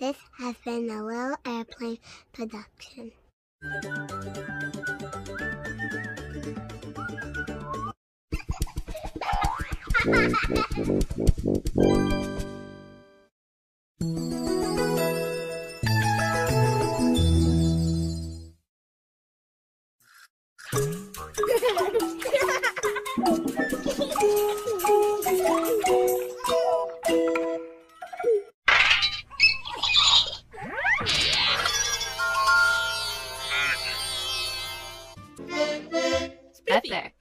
This has been a Little Airplane production. Spiffy. Epic.